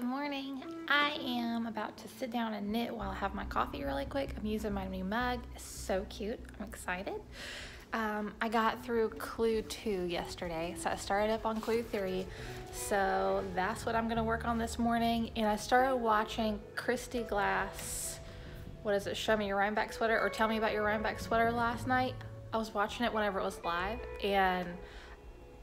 Good morning. I am about to sit down and knit while I have my coffee really quick. I'm using my new mug. It's so cute. I'm excited. Um, I got through clue two yesterday, so I started up on clue three. So that's what I'm gonna work on this morning. And I started watching Kristy Glass, what is it, Show Me Your Rhinebeck Sweater or Tell Me About Your Rhinebeck Sweater last night. I was watching it whenever it was live and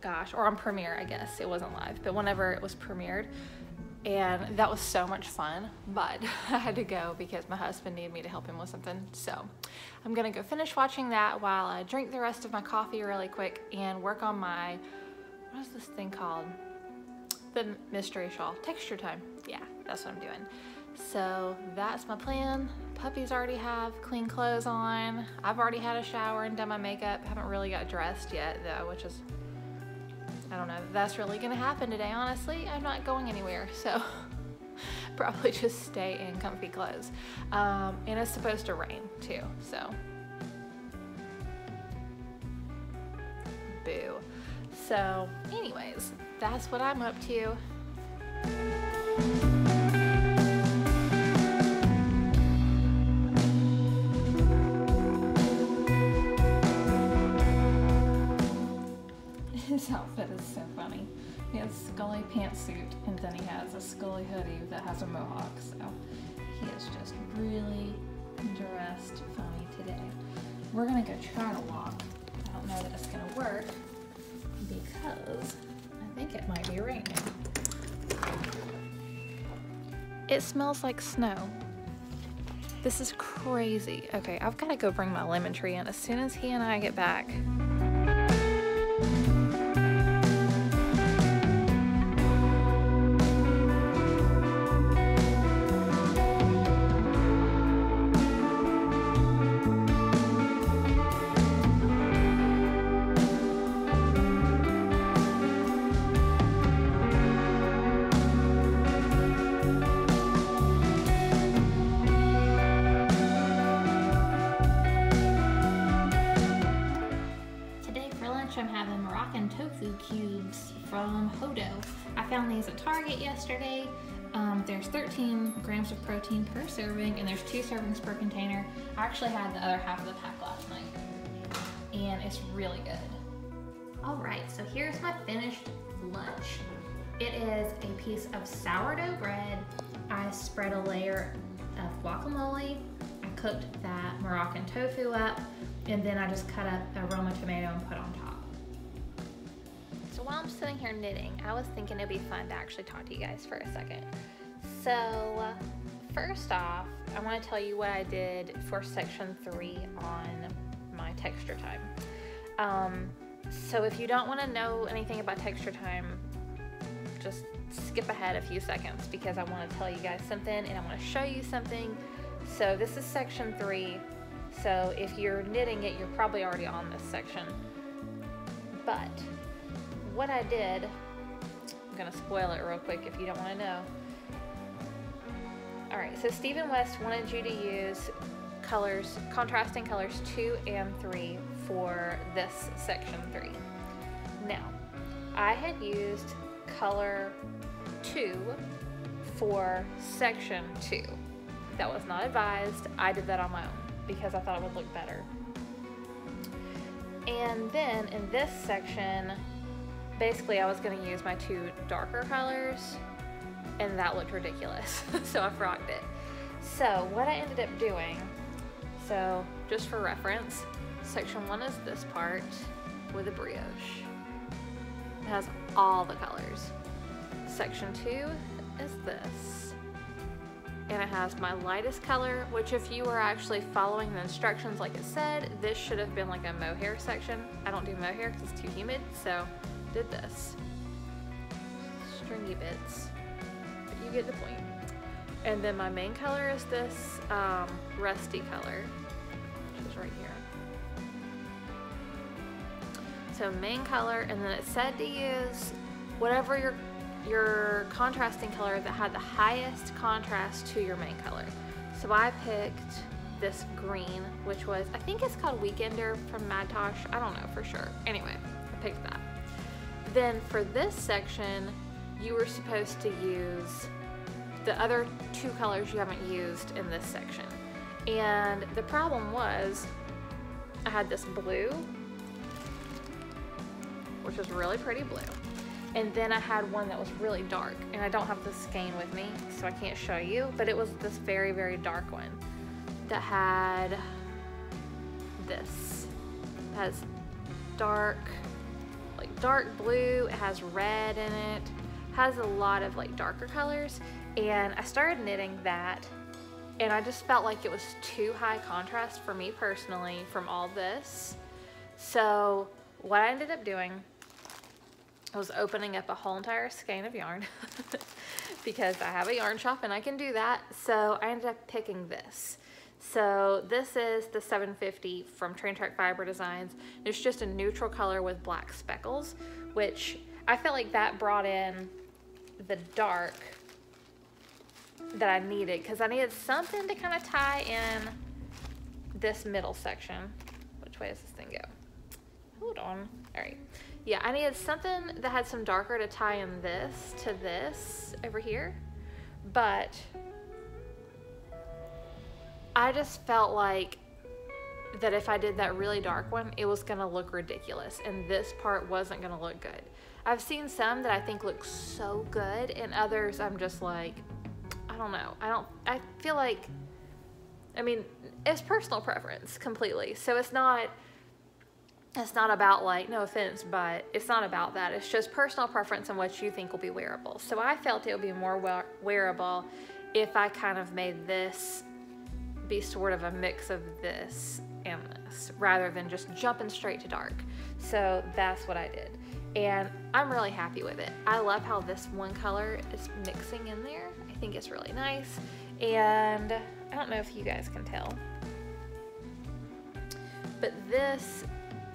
gosh, or on premiere, I guess. It wasn't live, but whenever it was premiered, and that was so much fun but I had to go because my husband needed me to help him with something. So I'm gonna go finish watching that while I drink the rest of my coffee really quick and work on my what is this thing called? The mystery shawl texture time. Yeah that's what I'm doing. So that's my plan. Puppies already have clean clothes on. I've already had a shower and done my makeup. Haven't really got dressed yet though which is I don't know if that's really gonna happen today, honestly. I'm not going anywhere, so probably just stay in comfy clothes. Um, and it's supposed to rain too, so. Boo. So anyways, that's what I'm up to. Outfit is so funny. He has Scully pantsuit and then he has a Scully hoodie that has a mohawk. So he is just really dressed funny today. We're gonna go try to walk. I don't know that it's gonna work because I think it might be raining. It smells like snow. This is crazy. Okay, I've gotta go bring my lemon tree in as soon as he and I get back. Hodo. I found these at Target yesterday. Um, there's 13 grams of protein per serving and there's two servings per container. I actually had the other half of the pack last night and it's really good. All right, so here's my finished lunch. It is a piece of sourdough bread. I spread a layer of guacamole. I cooked that Moroccan tofu up and then I just cut up a Roma tomato and put on top. While I'm sitting here knitting, I was thinking it'd be fun to actually talk to you guys for a second. So first off, I want to tell you what I did for section three on my texture time. Um, so if you don't want to know anything about texture time, just skip ahead a few seconds because I want to tell you guys something and I want to show you something. So this is section three. So if you're knitting it, you're probably already on this section. But what I did, I'm gonna spoil it real quick if you don't wanna know. All right, so Stephen West wanted you to use colors, contrasting colors two and three for this section three. Now, I had used color two for section two. That was not advised. I did that on my own because I thought it would look better. And then in this section, basically I was gonna use my two darker colors and that looked ridiculous. so I frogged it. So what I ended up doing, so just for reference, section one is this part with a brioche. It has all the colors. Section two is this. And it has my lightest color, which if you were actually following the instructions like it said, this should have been like a mohair section. I don't do mohair because it's too humid, so did this. Stringy bits, but you get the point. And then my main color is this um, rusty color, which is right here. So main color, and then it said to use whatever your your contrasting color that had the highest contrast to your main color. So I picked this green, which was, I think it's called Weekender from Madtosh. I don't know for sure. Anyway, I picked that. Then for this section, you were supposed to use the other two colors you haven't used in this section. And the problem was I had this blue, which was really pretty blue. And then I had one that was really dark and I don't have the skein with me, so I can't show you, but it was this very, very dark one that had this. It has dark, dark blue, it has red in it, has a lot of like darker colors. And I started knitting that and I just felt like it was too high contrast for me personally from all this. So what I ended up doing was opening up a whole entire skein of yarn because I have a yarn shop and I can do that. So I ended up picking this. So this is the 750 from Train Track Fiber Designs. It's just a neutral color with black speckles, which I felt like that brought in the dark that I needed because I needed something to kind of tie in this middle section. Which way does this thing go? Hold on. All right. Yeah, I needed something that had some darker to tie in this to this over here. But I just felt like that if I did that really dark one, it was gonna look ridiculous and this part wasn't gonna look good. I've seen some that I think look so good and others I'm just like, I don't know. I don't, I feel like, I mean, it's personal preference completely. So it's not, it's not about like, no offense, but it's not about that. It's just personal preference and what you think will be wearable. So I felt it would be more wearable if I kind of made this be sort of a mix of this and this rather than just jumping straight to dark. So that's what I did. And I'm really happy with it. I love how this one color is mixing in there. I think it's really nice. And I don't know if you guys can tell, but this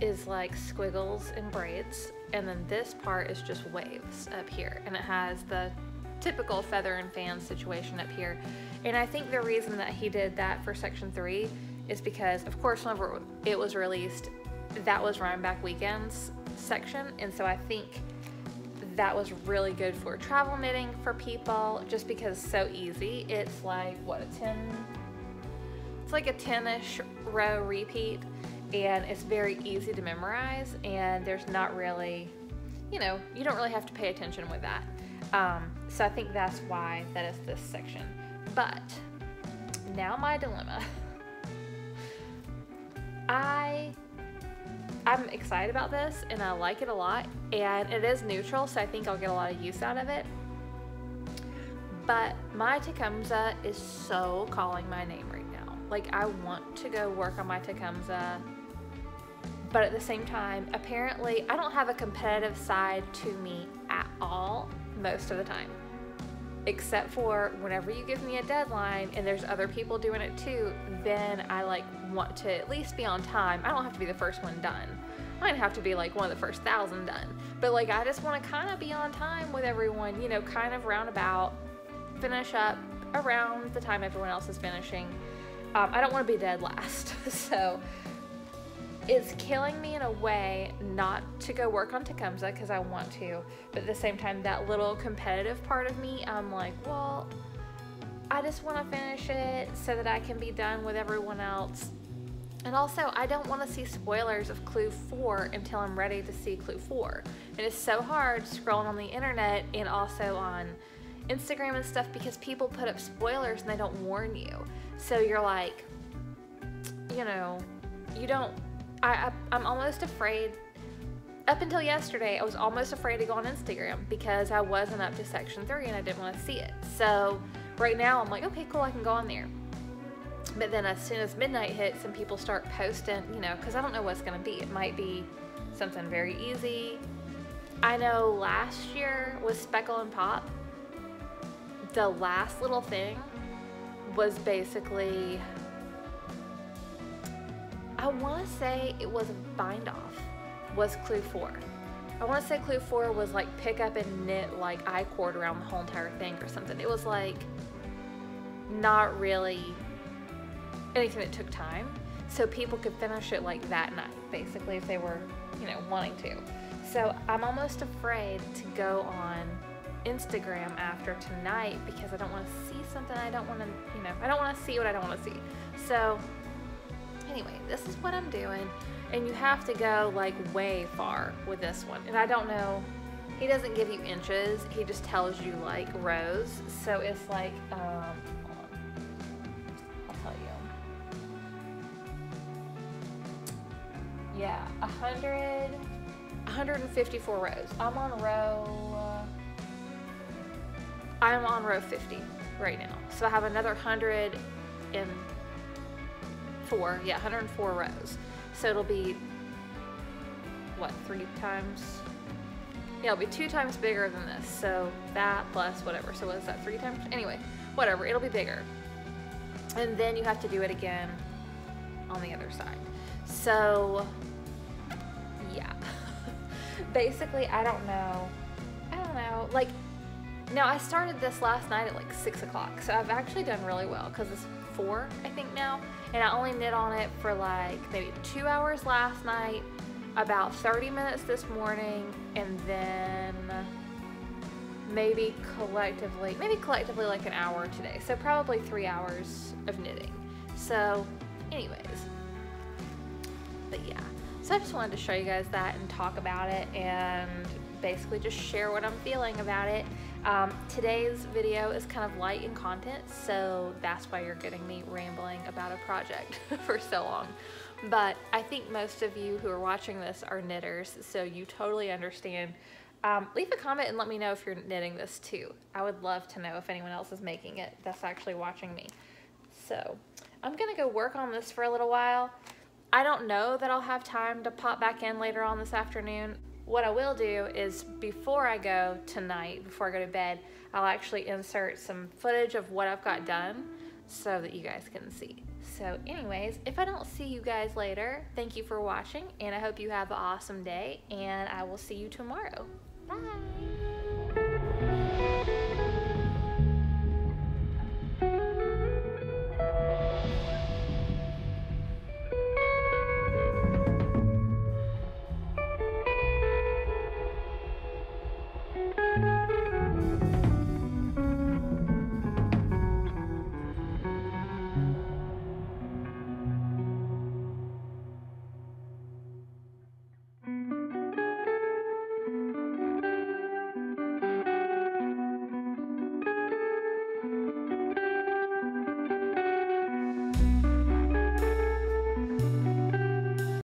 is like squiggles and braids. And then this part is just waves up here. And it has the typical feather and fan situation up here. And I think the reason that he did that for section three is because, of course, whenever it was released, that was Rhinebeck Weekends section. And so I think that was really good for travel knitting for people just because it's so easy. It's like, what, a 10? It's like a 10-ish row repeat and it's very easy to memorize and there's not really, you know, you don't really have to pay attention with that. Um, so I think that's why that is this section. But now my dilemma. I I'm excited about this and I like it a lot and it is neutral so I think I'll get a lot of use out of it. But my Tecumseh is so calling my name right now. Like I want to go work on my Tecumseh but at the same time apparently I don't have a competitive side to me at all most of the time except for whenever you give me a deadline and there's other people doing it too, then I like want to at least be on time. I don't have to be the first one done. I don't have to be like one of the first thousand done. But like I just want to kind of be on time with everyone, you know, kind of roundabout, finish up around the time everyone else is finishing. Um, I don't want to be dead last. so it's killing me in a way not to go work on Tecumseh because I want to, but at the same time, that little competitive part of me, I'm like, well, I just want to finish it so that I can be done with everyone else. And also, I don't want to see spoilers of Clue 4 until I'm ready to see Clue 4. And it's so hard scrolling on the internet and also on Instagram and stuff because people put up spoilers and they don't warn you. So you're like, you know, you don't I, I, am almost afraid. Up until yesterday, I was almost afraid to go on Instagram because I wasn't up to section three and I didn't want to see it. So right now, I'm like, okay, cool, I can go on there. But then as soon as midnight hits and people start posting, you know, because I don't know what's going to be. It might be something very easy. I know last year with Speckle and Pop, the last little thing was basically I want to say it was a bind off was clue four. I want to say clue four was like pick up and knit like I cord around the whole entire thing or something. It was like not really anything that took time. So people could finish it like that night, basically, if they were, you know, wanting to. So I'm almost afraid to go on Instagram after tonight because I don't want to see something I don't want to, you know, I don't want to see what I don't want to see. So, Anyway, this is what I'm doing, and you have to go like way far with this one. And I don't know, he doesn't give you inches, he just tells you like rows. So it's like, um, I'll tell you. Yeah, 100, 154 rows. I'm on row, uh, I'm on row 50 right now. So I have another 100 in. 104, yeah, 104 rows. So it'll be, what, three times? Yeah, it'll be two times bigger than this. So that plus whatever. So what is that, three times? Anyway, whatever, it'll be bigger. And then you have to do it again on the other side. So, yeah. Basically, I don't know. I don't know. Like, now I started this last night at like six o'clock, so I've actually done really well because this four, I think now. And I only knit on it for like maybe two hours last night, about 30 minutes this morning, and then maybe collectively, maybe collectively like an hour today. So probably three hours of knitting. So anyways, but yeah. So I just wanted to show you guys that and talk about it and basically just share what I'm feeling about it. Um, today's video is kind of light in content, so that's why you're getting me rambling about a project for so long. But I think most of you who are watching this are knitters, so you totally understand. Um, leave a comment and let me know if you're knitting this too. I would love to know if anyone else is making it that's actually watching me. So I'm gonna go work on this for a little while. I don't know that I'll have time to pop back in later on this afternoon. What I will do is before I go tonight, before I go to bed, I'll actually insert some footage of what I've got done so that you guys can see. So anyways, if I don't see you guys later, thank you for watching and I hope you have an awesome day and I will see you tomorrow. Bye!